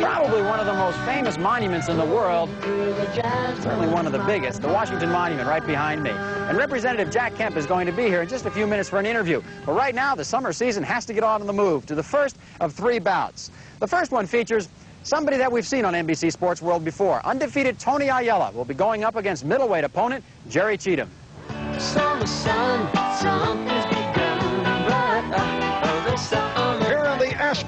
Probably one of the most famous monuments in the world, certainly one of the biggest, the Washington Monument right behind me. And Representative Jack Kemp is going to be here in just a few minutes for an interview. But right now, the summer season has to get on the move to the first of three bouts. The first one features somebody that we've seen on NBC Sports World before. Undefeated Tony Ayala will be going up against middleweight opponent Jerry Cheatham. Summer sun,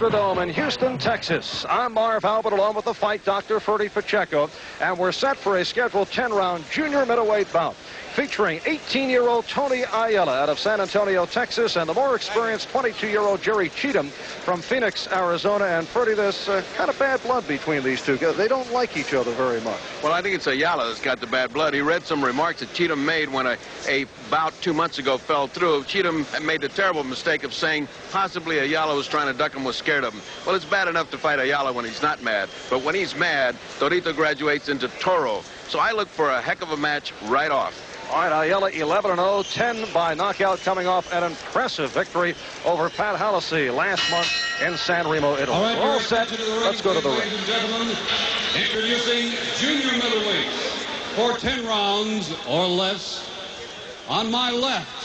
Astrodome in Houston, Texas. I'm Marv Albert along with the fight doctor, Ferdy Pacheco, and we're set for a scheduled 10-round junior middleweight bout featuring 18-year-old Tony Ayala out of San Antonio, Texas, and the more experienced 22-year-old Jerry Cheatham from Phoenix, Arizona. And Ferdy, there's uh, kind of bad blood between these two. They don't like each other very much. Well, I think it's Ayala that's got the bad blood. He read some remarks that Cheatham made when a, a bout two months ago fell through. Cheatham made the terrible mistake of saying possibly Ayala was trying to duck him, was scared of him. Well, it's bad enough to fight Ayala when he's not mad. But when he's mad, Torito graduates into Toro. So I look for a heck of a match right off. All right, Ayala 11-0, 10 by knockout, coming off an impressive victory over Pat Hallisey last month in San Remo, Italy. All right, all set. Let's go to the ring. Ladies and gentlemen, introducing junior middleweight for 10 rounds or less. On my left,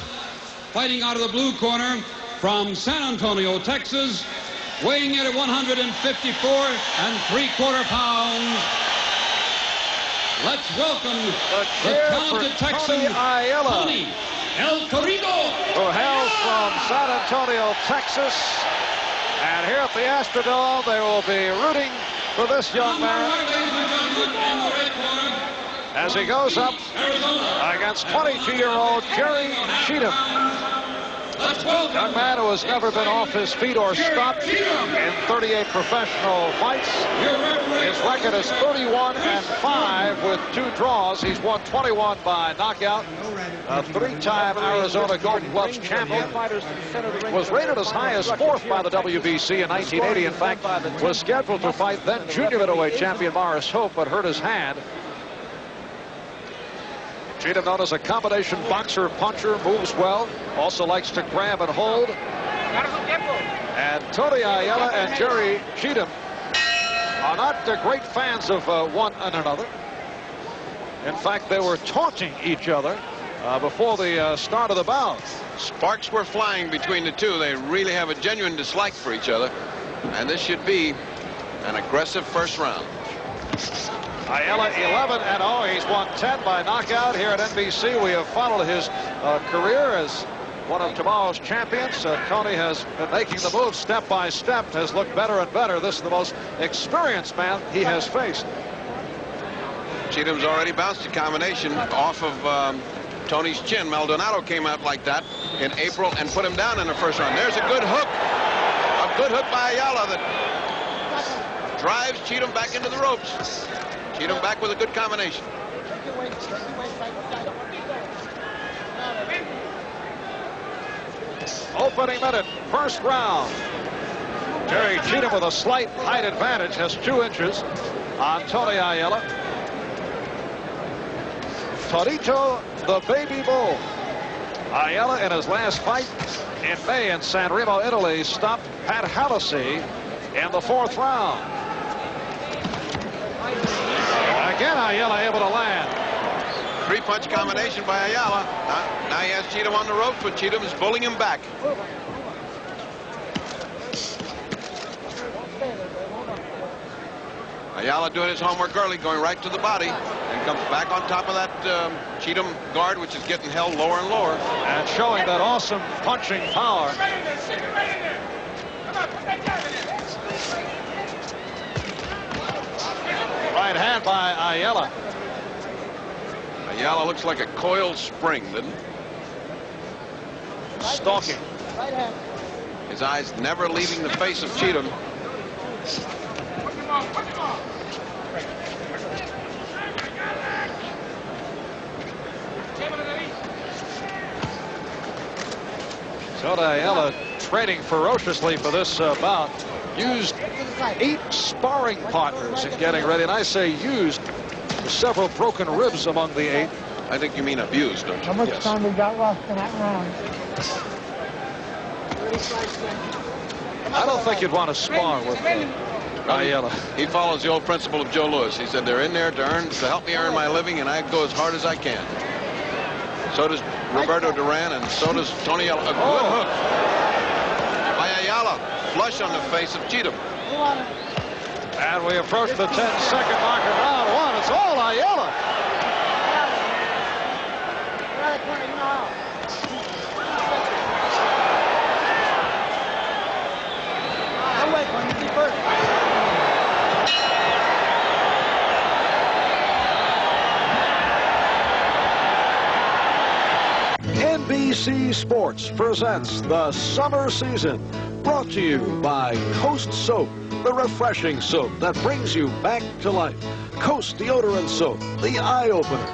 fighting out of the blue corner from San Antonio, Texas, weighing in at 154 and three-quarter pounds, Let's welcome the, the Texan, Tony, Ayala, Tony El Torito. Who hails from San Antonio, Texas. And here at the Astrodome, they will be rooting for this young man. As he goes up against 22-year-old Jerry Cheatham. Young man who has never been off his feet or stopped in 38 professional fights. His record is 31 and 5 with two draws. He's won 21 by knockout. A three-time Arizona Golden Gloves champion. Was rated as high as fourth by the WBC in 1980. In fact, was scheduled to fight then junior middleweight champion Maurice Hope, but hurt his hand. Cheatham known as a combination boxer, puncher, moves well, also likes to grab and hold. And Tony Ayala and Jerry Cheatham are not the great fans of uh, one and another. In fact, they were taunting each other uh, before the uh, start of the bout. Sparks were flying between the two. They really have a genuine dislike for each other. And this should be an aggressive first round. Ayala 11 and 0. He's won 10 by knockout here at NBC. We have followed his uh, career as one of tomorrow's champions. Uh, Tony has been making the move step by step, has looked better and better. This is the most experienced man he has faced. Cheatham's already bounced a combination off of um, Tony's chin. Maldonado came out like that in April and put him down in the first round. There's a good hook. A good hook by Ayala that drives Cheatham back into the ropes. Cheatham back with a good combination. Opening minute, first round. Jerry Cheatham with a slight height advantage, has two inches on Tony Ayala. Torito, the baby bull. Ayala in his last fight in May in San Remo, Italy, stopped Pat Hallisey in the fourth round. Again, Ayala able to land. Three-punch combination by Ayala. Now, now, he has Cheatham on the ropes, but Cheatham is pulling him back. Ayala doing his homework early, going right to the body, and comes back on top of that um, Cheatham guard, which is getting held lower and lower. And showing that awesome punching power. Right hand by Ayala. Ayala looks like a coiled spring, didn't it? Stalking. His eyes never leaving the face of Cheatham. Soda Ayala training ferociously for this uh, bout used eight sparring partners in getting ready. And I say used several broken ribs among the eight. I think you mean abused, don't you? How much yes. time we got left in that round? I don't think you'd want to spar with uh, Ayala. He follows the old principle of Joe Louis. He said they're in there to earn to help me earn my living, and I go as hard as I can. So does Roberto Duran, and so does Tony Ayala. A good Oh. hook by Ayala. Flush on the face of Cheatham. And we approach the 10-second mark of round one. It's all Ayala. NBC Sports presents the summer season. Brought to you by Coast Soap, the refreshing soap that brings you back to life. Coast Deodorant Soap, the eye opener.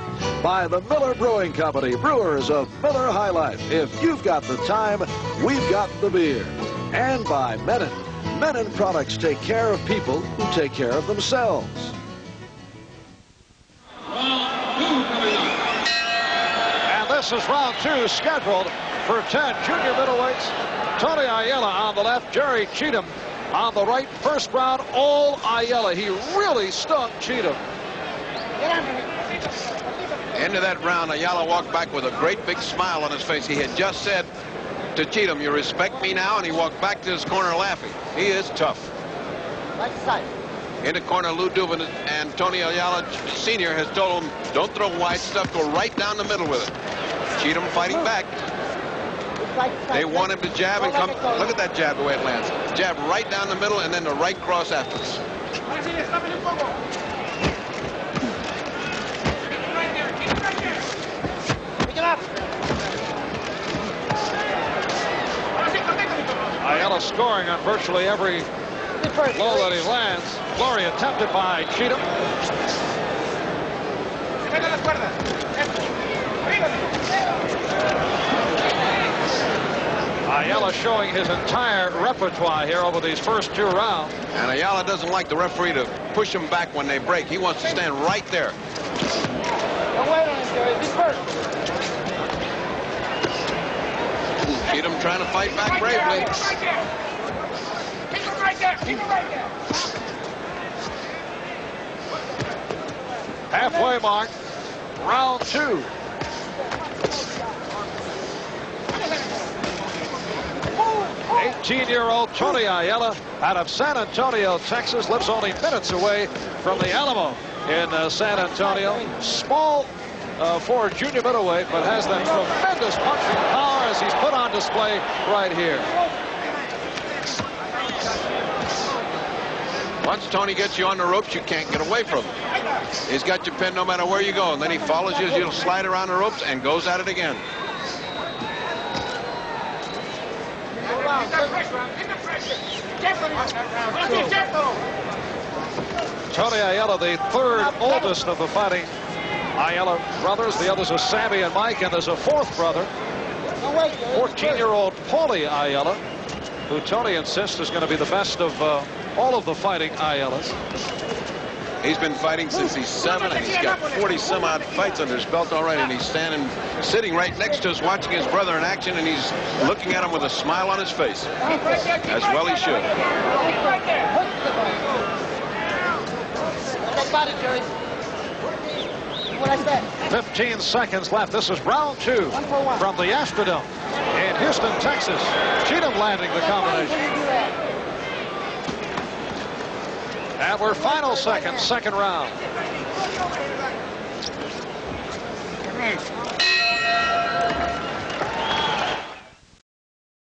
By the Miller Brewing Company, brewers of Miller High Life. If you've got the time, we've got the beer. And by Mennen. Mennen products take care of people who take care of themselves. And this is round two scheduled for 10 junior middleweights. Tony Ayala on the left, Jerry Cheatham on the right. First round, all Ayala. He really stung Cheatham. Into that round, Ayala walked back with a great big smile on his face. He had just said to Cheatham, you respect me now? And he walked back to his corner laughing. He is tough. In the corner, Lou Dubin and Tony Ayala Sr. has told him, don't throw wide stuff, go right down the middle with it. Cheatham fighting back. They want him to jab and come. Look at that jab, the way it lands. Jab right down the middle and then the right cross afterwards. Ayala scoring on virtually every blow that he lands. Flurry attempted by Cheatham. Ayala showing his entire repertoire here over these first two rounds. And Ayala doesn't like the referee to push him back when they break. He wants to stand right there. Cheatham trying to fight back bravely. Keep him right there. Keep him right there. Halfway mark, round two. Eighteen-year-old Tony Ayala out of San Antonio, Texas, lives only minutes away from the Alamo in uh, San Antonio. Small uh, for junior middleweight, but has that tremendous punching power as he's put on display right here. Once Tony gets you on the ropes, you can't get away from him. He's got you pinned no matter where you go, and then he follows you as you slide around the ropes and goes at it again. Tony Ayala, the third oldest of the fighting Ayala brothers. The others are Sammy and Mike, and there's a fourth brother, 14-year-old Paulie Ayala, who Tony insists is going to be the best of uh, all of the fighting Ayalas. He's been fighting since he's seven, and he's got 40 some odd fights under his belt already. And he's standing, sitting right next to us, watching his brother in action, and he's looking at him with a smile on his face. As well he should. What I said. 15 seconds left. This is round two One one. from the Astrodome in Houston, Texas. Cheatham landing the combination. And we're final seconds, second round.